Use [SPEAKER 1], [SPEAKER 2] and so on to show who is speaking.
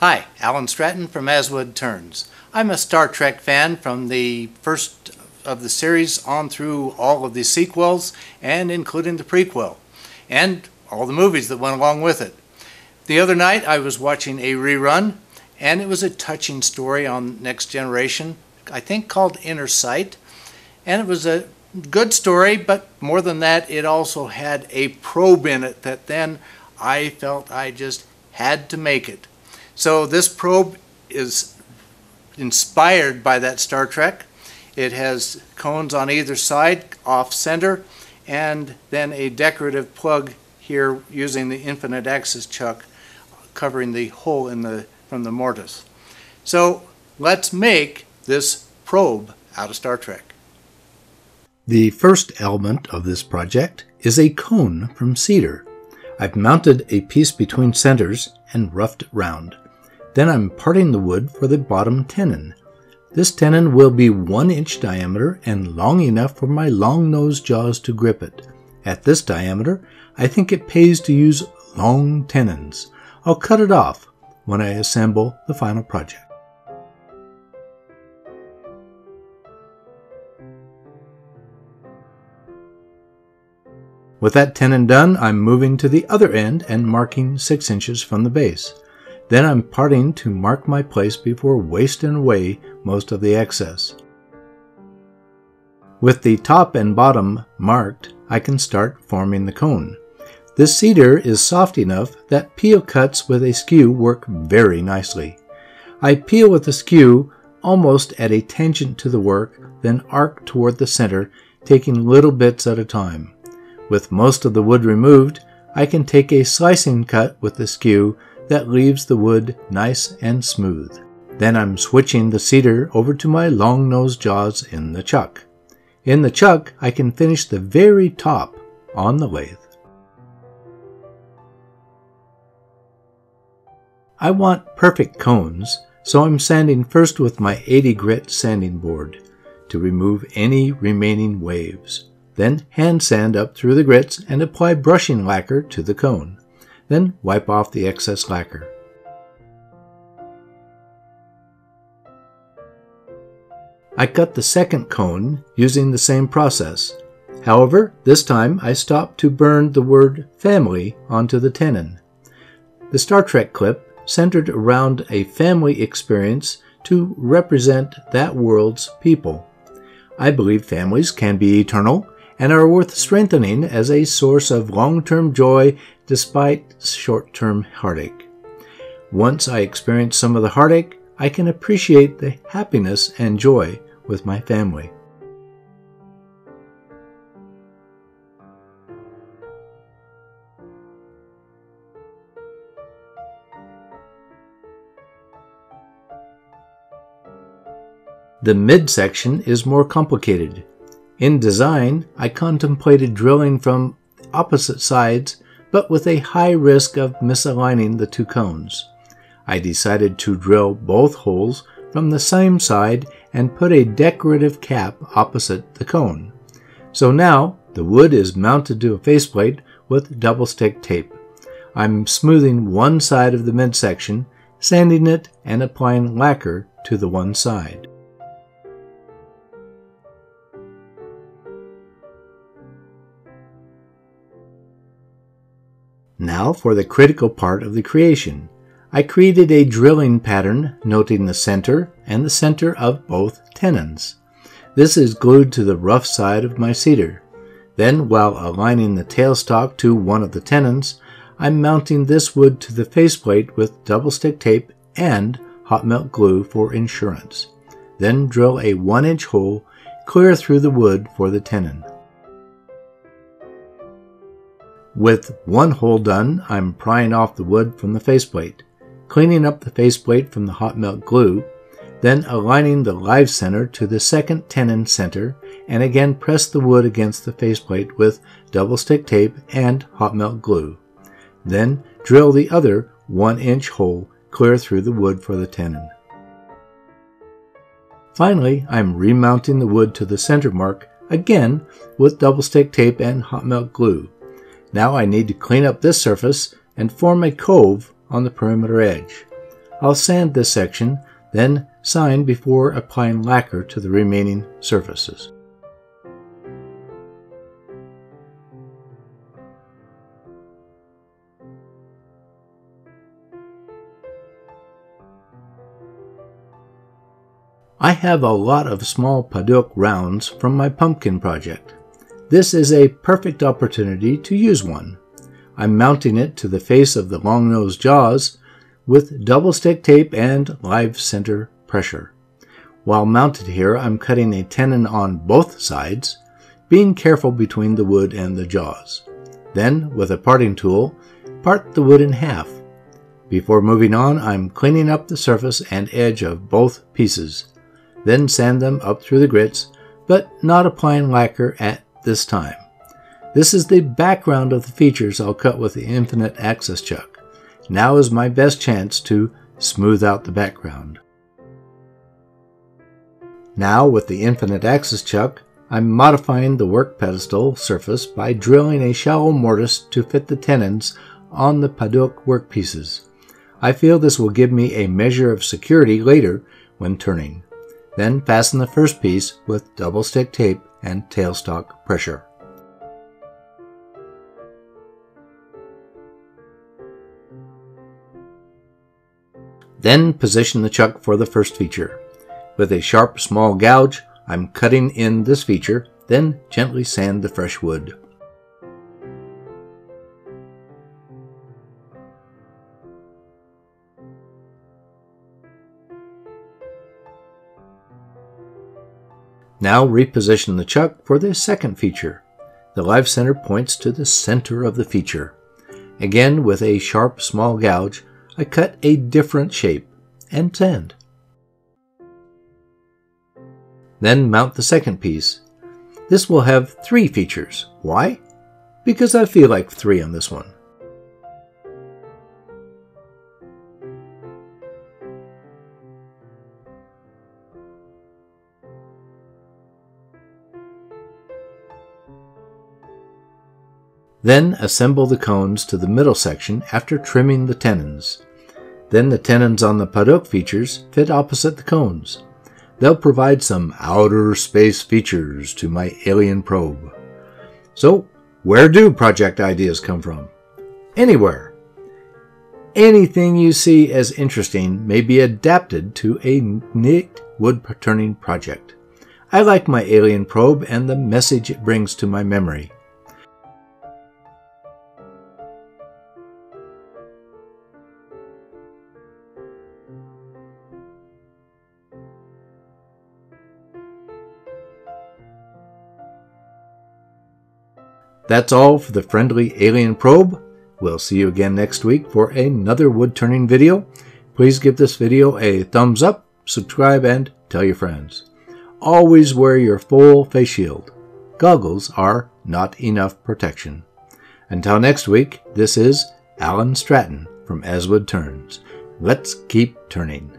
[SPEAKER 1] Hi, Alan Stratton from As Wood Turns. I'm a Star Trek fan from the first of the series on through all of the sequels and including the prequel and all the movies that went along with it. The other night I was watching a rerun and it was a touching story on Next Generation, I think called Inner Sight. And it was a good story, but more than that, it also had a probe in it that then I felt I just had to make it. So this probe is inspired by that Star Trek. It has cones on either side, off center, and then a decorative plug here using the infinite axis chuck covering the hole in the from the mortise. So let's make this probe out of Star Trek.
[SPEAKER 2] The first element of this project is a cone from cedar. I've mounted a piece between centers and roughed it round. Then I'm parting the wood for the bottom tenon. This tenon will be 1 inch diameter and long enough for my long nose jaws to grip it. At this diameter, I think it pays to use long tenons. I'll cut it off when I assemble the final project. With that tenon done, I'm moving to the other end and marking 6 inches from the base. Then I'm parting to mark my place before wasting away most of the excess. With the top and bottom marked, I can start forming the cone. This cedar is soft enough that peel cuts with a skew work very nicely. I peel with the skew almost at a tangent to the work, then arc toward the center, taking little bits at a time. With most of the wood removed, I can take a slicing cut with the skew that leaves the wood nice and smooth. Then I'm switching the cedar over to my long nose jaws in the chuck. In the chuck, I can finish the very top on the lathe. I want perfect cones, so I'm sanding first with my 80 grit sanding board to remove any remaining waves. Then hand sand up through the grits and apply brushing lacquer to the cone. Then wipe off the excess lacquer. I cut the second cone using the same process. However, this time I stopped to burn the word family onto the tenon. The Star Trek clip centered around a family experience to represent that world's people. I believe families can be eternal and are worth strengthening as a source of long term joy despite short term heartache. Once I experience some of the heartache, I can appreciate the happiness and joy with my family. The midsection is more complicated. In design, I contemplated drilling from opposite sides, but with a high risk of misaligning the two cones. I decided to drill both holes from the same side and put a decorative cap opposite the cone. So now the wood is mounted to a faceplate with double stick tape. I'm smoothing one side of the midsection, sanding it, and applying lacquer to the one side. Now for the critical part of the creation. I created a drilling pattern noting the center and the center of both tenons. This is glued to the rough side of my cedar. Then, while aligning the tailstock to one of the tenons, I'm mounting this wood to the faceplate with double stick tape and hot melt glue for insurance. Then drill a 1 inch hole clear through the wood for the tenon. With one hole done, I'm prying off the wood from the faceplate, cleaning up the faceplate from the hot melt glue, then aligning the live center to the second tenon center, and again press the wood against the faceplate with double stick tape and hot melt glue. Then drill the other 1 inch hole clear through the wood for the tenon. Finally, I'm remounting the wood to the center mark again with double stick tape and hot melt glue. Now I need to clean up this surface and form a cove on the perimeter edge. I'll sand this section, then sign before applying lacquer to the remaining surfaces. I have a lot of small padauk rounds from my pumpkin project. This is a perfect opportunity to use one. I'm mounting it to the face of the long-nosed jaws with double stick tape and live center pressure. While mounted here, I'm cutting a tenon on both sides, being careful between the wood and the jaws. Then, with a parting tool, part the wood in half. Before moving on, I'm cleaning up the surface and edge of both pieces then sand them up through the grits, but not applying lacquer at this time. This is the background of the features I'll cut with the infinite axis chuck. Now is my best chance to smooth out the background. Now with the infinite axis chuck, I'm modifying the work pedestal surface by drilling a shallow mortise to fit the tenons on the Padauk workpieces. I feel this will give me a measure of security later when turning. Then fasten the first piece with double stick tape and tailstock pressure. Then position the chuck for the first feature. With a sharp small gouge, I'm cutting in this feature, then gently sand the fresh wood. Now reposition the chuck for the second feature. The live center points to the center of the feature. Again, with a sharp small gouge, I cut a different shape and sand. Then mount the second piece. This will have three features. Why? Because I feel like three on this one. Then assemble the cones to the middle section after trimming the tenons. Then the tenons on the Padauk features fit opposite the cones. They'll provide some outer space features to my alien probe. So, where do project ideas come from? Anywhere. Anything you see as interesting may be adapted to a neat wood turning project. I like my alien probe and the message it brings to my memory. That's all for the friendly alien probe. We'll see you again next week for another wood turning video. Please give this video a thumbs up, subscribe, and tell your friends. Always wear your full face shield. Goggles are not enough protection. Until next week, this is Alan Stratton from As Wood Turns. Let's keep turning.